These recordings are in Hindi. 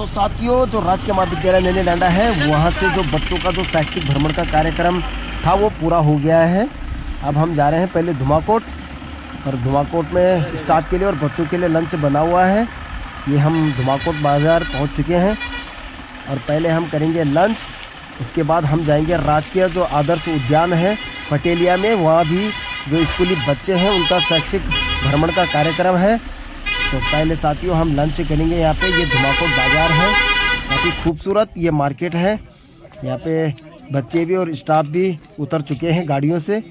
तो साथियों, जो राजकीय महाविद्यालय नैनी डांडा है, वहाँ से जो बच्चों का जो शैक्षिक भ्रमण का कार्यक्रम था, वो पूरा हो गया है। अब हम जा रहे हैं पहले धुमाकोट, और धुमाकोट में स्टाफ के लिए और बच्चों के लिए लंच बना हुआ है। ये हम धुमाकोट बाज़ार पहुँच चुके हैं, और पहले हम करेंगे लंच उसके बाद हम जाएँगे राजकीय जो आदर्श उद्यान है, पटेलिया में, वहाँ भी जो स्कूली बच्चे हैं, उनका शैक्षिक भ्रमण का कार्यक्रम है। तो पहले साथियों, हम लंच करेंगे यहाँ पे। ये धमाको बाज़ार है, काफ़ी खूबसूरत ये मार्केट है। यहाँ पे बच्चे भी और स्टाफ भी उतर चुके हैं गाड़ियों से।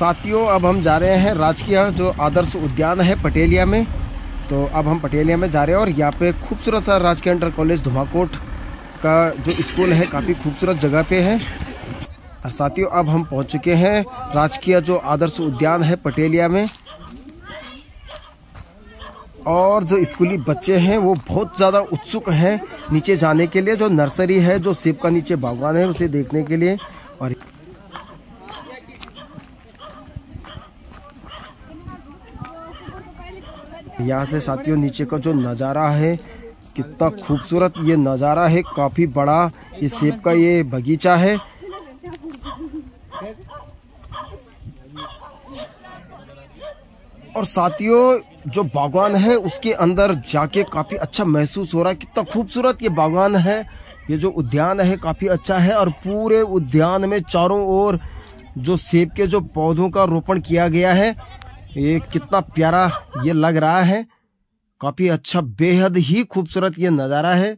साथियों, अब हम जा रहे हैं राजकीय जो आदर्श उद्यान है पटेलिया में। तो अब हम पटेलिया में जा रहे हैं और यहाँ पे खूबसूरत सा राजकीय इंटर कॉलेज धुमाकोट का जो स्कूल है, काफ़ी खूबसूरत जगह पे है। और साथियों, अब हम पहुँच चुके हैं राजकीय जो आदर्श उद्यान है पटेलिया में। और जो स्कूली बच्चे हैं, वो बहुत ज़्यादा उत्सुक हैं नीचे जाने के लिए, जो नर्सरी है, जो सेब का नीचे बागवान है, उसे देखने के लिए। और यहाँ से साथियों, नीचे का जो नज़ारा है, कितना खूबसूरत ये नज़ारा है। काफ़ी बड़ा ये सेब का ये बगीचा है। और साथियों, जो बागवान है, उसके अंदर जाके काफ़ी अच्छा महसूस हो रहा है। कितना खूबसूरत ये बागवान है। ये जो उद्यान है, काफ़ी अच्छा है। और पूरे उद्यान में चारों ओर जो सेब के जो पौधों का रोपण किया गया है। ये कितना प्यारा ये लग रहा है। काफ़ी अच्छा बेहद ही खूबसूरत ये नज़ारा है।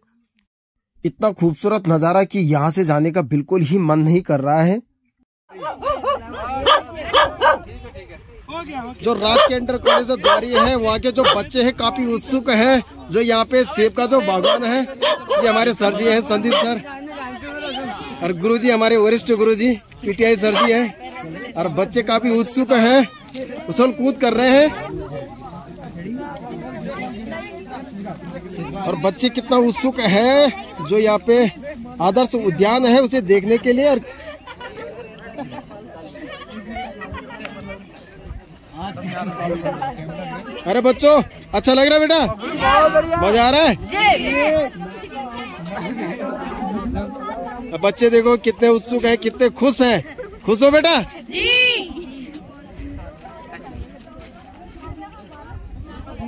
इतना खूबसूरत नज़ारा कि यहाँ से जाने का बिल्कुल ही मन नहीं कर रहा है। जो राज के इंटर कॉलेज द्वारी है, वहाँ के जो बच्चे हैं, काफ़ी उत्सुक हैं। जो यहाँ पे सेब का जो बागान है, ये हमारे सर जी है, संदीप सर। और गुरुजी, हमारे वरिष्ठ गुरुजी, पीटीआई सर जी है। और बच्चे काफ़ी उत्सुक हैं। उछल कूद कर रहे हैं। और बच्चे कितना उत्सुक है, जो यहाँ पे आदर्श उद्यान है उसे देखने के लिए। और अरे बच्चों अच्छा लग रहा है बेटा? मज़ा आ रहा है? बच्चे देखो कितने उत्सुक है, कितने खुश हैं। खुश हो बेटा?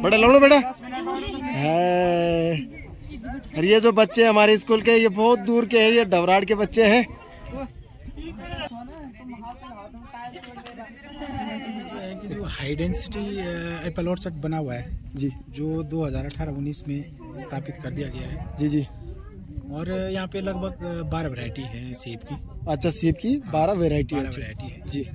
बड़ा लो बेटा। है और ये जो बच्चे हमारे स्कूल के ये बहुत दूर के हैं ये डबराड के बच्चे हैं। जो हाई डेंसिटी एप्पल ऑर्चर्ड बना हुआ है जी। जो 2018-19 में स्थापित कर दिया गया है। जी जी। और यहाँ पे लगभग बारह वैरायटी है सेब की। अच्छा सेब की बारह बारह है वैरायटी है जी।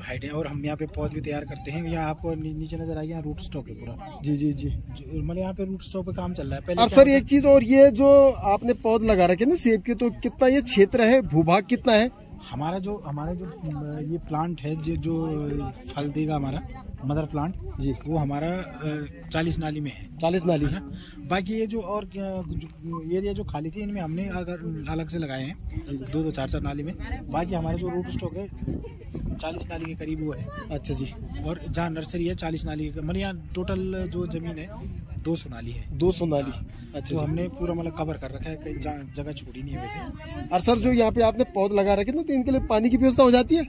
हाइट है और हम यहाँ पे पौध भी तैयार करते हैं। यहाँ आपको नीचे नज़र आई यहाँ रूट स्टॉक है पूरा। जी जी जी। मतलब यहाँ पे रूट स्टॉक पे काम चल रहा है। पहले और सर एक चीज़ और ये जो आपने पौध लगा रखे ना सेब के तो कितना ये क्षेत्र है? भूभाग कितना है? हमारा जो हमारा जो ये प्लांट है जो जो फल देगा हमारा मदर प्लांट जी। वो हमारा चालीस नाली में है। चालीस नाली। है बाकी ये जो और जो एरिया जो खाली थी इनमें हमने अगर अलग से लगाए हैं दो दो चार चार नाली में। बाकी हमारा जो रूट स्टॉक है चालीस नाली के करीब वो है। अच्छा जी। और जहाँ नर्सरी है चालीस नाली के मतलब यहाँ टोटल जो ज़मीन है दो सोनाली है। दो सोनाली। अच्छा तो हमने पूरा मतलब कवर कर रखा है कहीं जगह छोड़ी नहीं है वैसे। और सर जो यहाँ पे आपने पौध लगा रखे ना तो इनके लिए पानी की व्यवस्था हो जाती है?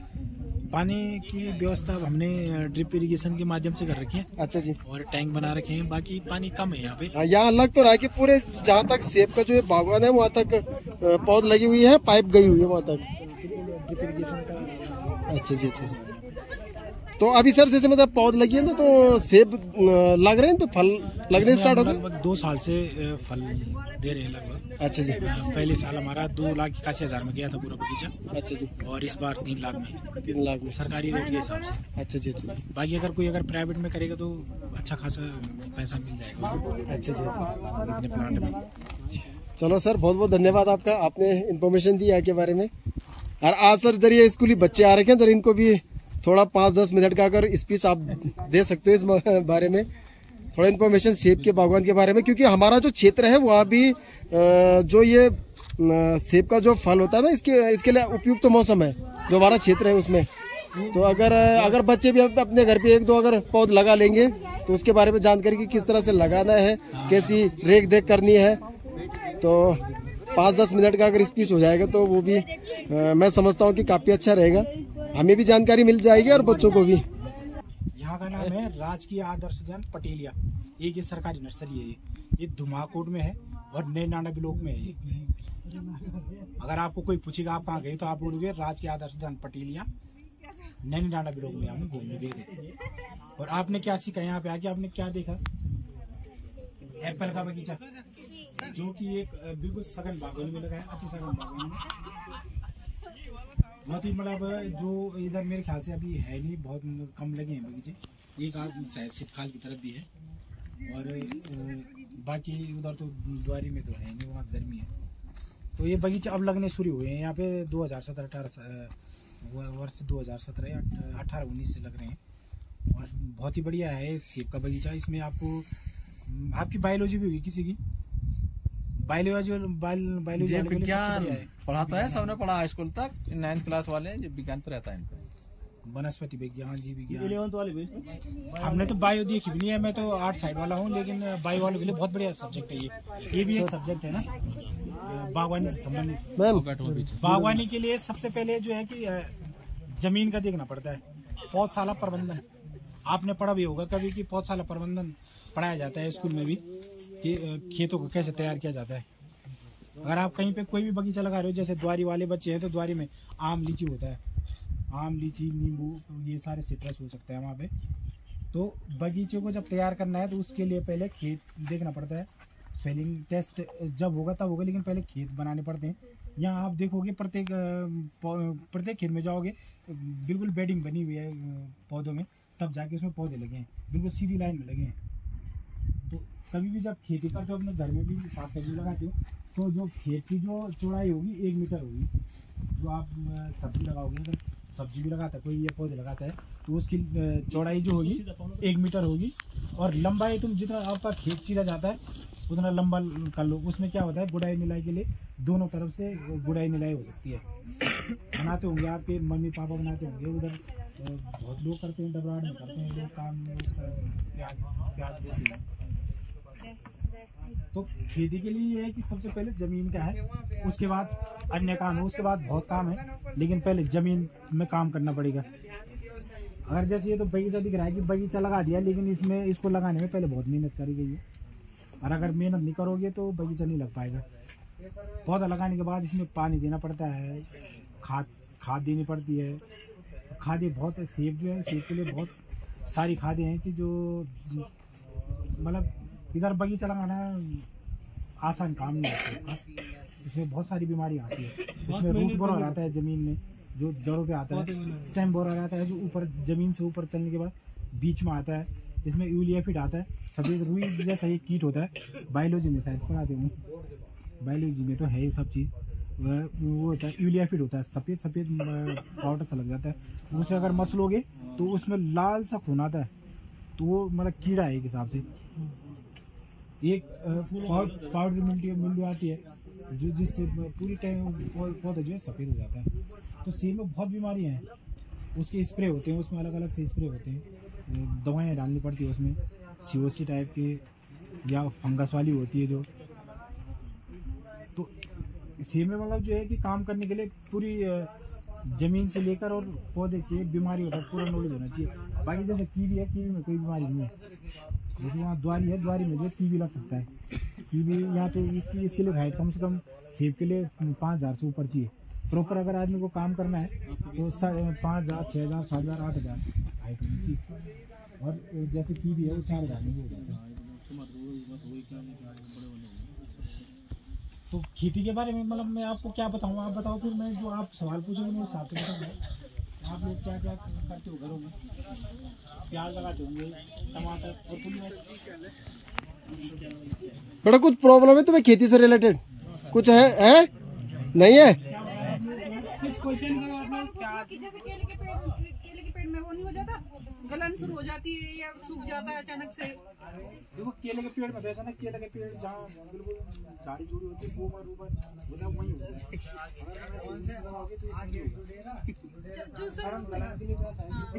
पानी की व्यवस्था हमने ड्रिप इरिगेशन के माध्यम से कर रखी है। अच्छा जी। और टैंक बना रखे हैं बाकी पानी कम है यहाँ पे। हाँ, यहाँ लग तो रहा है कि पूरे जहाँ तक सेब का जो बागवान है वहाँ तक पौध लगी हुई है पाइप गई हुई है वहाँ तक। ड्रिप इरिगेशन का। अच्छा जी अच्छा जी। तो अभी सर जैसे मतलब पौध लगी है ना तो सेब लग रहे हैं तो फल लगने स्टार्ट हो गए? लगभग दो साल से फल दे रहे हैं लगभग। अच्छा जी। पहले साल हमारा दो लाख इक्यासी हज़ार में गया था पूरा बगीचा। अच्छा जी। और इस बार तीन लाख में। तीन लाख में। सरकारी रेट के हिसाब से। अच्छा जी अच्छा जी। बाकी अगर कोई अगर प्राइवेट में करेगा तो अच्छा खासा पैसा मिल जाएगा। अच्छा जी अच्छा इतने प्लांट में। चलो सर बहुत बहुत धन्यवाद आपका। आपने इन्फॉर्मेशन दी के बारे में। और आज सर ज़रिए स्कूली बच्चे आ रखे हैं जरा इनको भी थोड़ा पाँच दस मिनट का अगर स्पीच आप दे सकते हो इस बारे में थोड़ा इन्फॉर्मेशन सेब के बागवान के बारे में क्योंकि हमारा जो क्षेत्र है वहाँ भी जो ये सेब का जो फल होता है ना इसके इसके लिए उपयुक्त तो मौसम है जो हमारा क्षेत्र है उसमें। तो अगर अगर बच्चे भी अपने घर पे एक दो अगर पौध लगा लेंगे तो उसके बारे में जानकारी कि किस तरह से लगाना है कैसी रेख देख करनी है तो पाँच दस मिनट का अगर स्पीच हो जाएगा तो वो भी अ, मैं समझता हूँ कि काफ़ी अच्छा रहेगा। हमें भी जानकारी मिल जाएगी और बच्चों को भी। यहाँ का नाम है राजकीय आदर्श उद्यान पटेलिया। एक ये सरकारी नर्सरी है ये। ये धुमाकोट में है और नए नाना ब्लॉक में है अगर आपको कोई पूछेगा, आप कहाँ गए तो आप बोलोगे राजकीय आदर्श उद्यान पटेलिया। नैनी नाना ब्लॉक में हम घूमने गए थे। और आपने क्या सीखा यहाँ पे? आके आपने क्या देखा? एप्पल का बगीचा, जो कि एक बिल्कुल सघन बागवानी में लगा है, अति सघन बागवानी में। बहुत ही मतलब जो इधर मेरे ख्याल से अभी है नहीं बहुत कम लगे हैं बगीचे। एक आध शायद सिपखाल की तरफ़ भी है। और बाकी उधर तो द्वारी में तो है नहीं वहाँ गर्मी है। तो ये बगीचे अब लगने शुरू हुए हैं। यहाँ पे 2017 अठारह वर्ष 2017 या अठारह उन्नीस से लग रहे हैं। और बहुत ही बढ़िया है सेब का बगीचा। इसमें आपको आपकी बायोलॉजी भी होगी किसी की? बायोलॉजी बायोलॉजी जीव वाले के लिए सबसे विज्ञान पढ़ाता है सबने पढ़ा हाई स्कूल तक नाइन्थ क्लास वाले जीव विज्ञान पे रहता है इनका। वनस्पति विज्ञान जीव विज्ञान। हमने तो बायो देखी भी नहीं है मैं तो आर्ट साइड वाला हूँ लेकिन बायो वालों के लिए बहुत बढ़िया सब्जेक्ट है ये। ये भी एक सब्जेक्ट है ना बागवानी से संबंधित। बागवानी के लिए सबसे पहले जो है कि ज़मीन का देखना पड़ता है पौधशाला प्रबंधन। आपने पढ़ा भी होगा कभी कि पौधशाला प्रबंधन पढ़ाया जाता है स्कूल में भी। खेतों को कैसे तैयार किया जाता है? अगर आप कहीं पे कोई भी बगीचा लगा रहे हो, जैसे द्वारी वाले बच्चे हैं तो द्वारी में आम, लीची होता है। आम, लीची, नींबू ये सारे सिट्रस हो सकते हैं वहाँ पे। तो बगीचे को जब तैयार करना है तो उसके लिए पहले खेत देखना पड़ता है। स्वेलिंग टेस्ट जब होगा, तब होगा, लेकिन पहले खेत बनाने पड़ते हैं। यहाँ आप देखोगे, प्रत्येक प्रत्येक खेत में जाओगे तो बिल्कुल बेडिंग बनी हुई है पौधों में, तब जाके उसमें पौधे लगे हैं। बिल्कुल सीधी लाइन में लगे हैं। तो कभी भी जब खेती करते हो, अपने घर में भी साग सब्ज़ी लगाते हो तो जो खेत की जो चौड़ाई होगी, एक मीटर होगी। जो आप सब्ज़ी लगाओगे, अगर सब्ज़ी भी लगाता है, कोई ये पौधे लगाता है तो उसकी चौड़ाई जो होगी, एक मीटर होगी। और लंबाई तुम जितना, आपका खेत सीधा जाता है, उतना लंबा कर लो। उसमें क्या होता है, गुड़ाई मिलाई के लिए दोनों तरफ़ से गुड़ाई मिलाई हो सकती है। बनाते होंगे आपके, मम्मी पापा बनाते होंगे, उधर बहुत लोग करते हैं डबराट में करते हैं लोग काम में उसका प्याज प्याज तो खेती के लिए ये है कि सबसे पहले ज़मीन का है, उसके बाद अन्य काम है, उसके बाद बहुत काम है, लेकिन पहले ज़मीन में काम करना पड़ेगा। अगर जैसे ये तो बगीचा दिख रहा है कि बगीचा लगा दिया, लेकिन इसमें, इसको लगाने में पहले बहुत मेहनत करी गई है। और अगर मेहनत नहीं करोगे तो बगीचा नहीं लग पाएगा। पौधा लगाने के बाद इसमें पानी देना पड़ता है, खाद खाद देनी पड़ती है। खादें बहुत है सेब जो है, सेब के लिए बहुत सारी खादें हैं कि जो मतलब इधर बगीचा लगाना आसान काम नहीं है इसमें बहुत सारी बीमारियाँ आती है। इसमें रूट बोरर आता है ज़मीन में जो जड़ों पे आता है। स्टेम बोरर आता है जो ऊपर ज़मीन से ऊपर चलने के बाद बीच में आता है। इसमें यूलियाफिड आता है। सफ़ेद रुई जैसा एक कीट होता है। बायोलॉजी में शायद पढ़ाते हूँ बायोलॉजी में तो है ये सब चीज़। वो होता है यूलियाफिड होता है। सफ़ेद सफ़ेद पाउडर सा लग जाता है। उसे अगर मसलोगे तो उसमें लाल सा खून आता है। तो वो मतलब कीड़ा है एक हिसाब से। एक पाउडर मिल्टी मिल्टी आती है जो, जिससे पूरी टाइम पौधा जो है सफ़ेद हो जाता है। तो सेब में बहुत बीमारियाँ हैं। उसके स्प्रे होते हैं, उसमें अलग अलग से स्प्रे होते हैं। दवाएँ डालनी पड़ती है उसमें। सीओसी टाइप के या फंगस वाली होती है जो। तो इसी में मतलब जो है कि काम करने के लिए पूरी ज़मीन से लेकर और पौधे के बीमारी होता है, पूरा नॉलेज होना चाहिए। बाकी जैसे कीवी है, कीवी में कोई बीमारी नहीं है। जैसे वहाँ द्वारी है, द्वारी में जो कीवी लग सकता है। कीवी यहाँ तो इसकी इसके लिए हाइट कम से कम सेब के लिए पाँच हज़ार से ऊपर चाहिए। प्रॉपर अगर आदमी को काम करना है तो पाँच हज़ार छः हज़ार, सात हज़ार, आठ हज़ार। हाइट होनी चाहिए और जैसे कीवी है, वो चार हज़ार में हो जाता है। तो खेती के बारे में मतलब मैं आपको क्या बताऊँ, आप बताओ फिर मैं जो आप सवाल पूछोगे, मैं उस हिसाब से बताऊँगा। आप लोग क्या क्या करते हो घरों में? प्याज लगाते होंगे टमाटर और बड़ा कुछ प्रॉब्लम है तुम्हें खेती से रिलेटेड कुछ है है? नहीं है? किस क्वेश्चन का आपने कि जैसे केले के पेड़ केले के पेड़ में वो नहीं हो जाता? गलन शुरू हो जाती है या सूख जाता है अचानक से? देखो केले के पेड़ में ऐसा ना केले के पेड़ जहाँ बिल्कुल झाड़ी झूड़ी होती है गोबर वोबर वहीं होता है। अगर ऐसे लगाओगे तो इसमें नहीं होगा। जो सर गरम गलन के लिए जो है जाना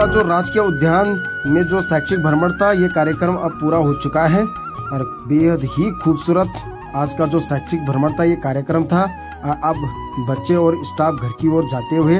का जो राजकीय उद्यान में जो शैक्षिक भ्रमण था, ये कार्यक्रम अब पूरा हो चुका है। और बेहद ही खूबसूरत आज का जो शैक्षिक भ्रमण था, ये कार्यक्रम था। अब बच्चे और स्टाफ घर की ओर जाते हुए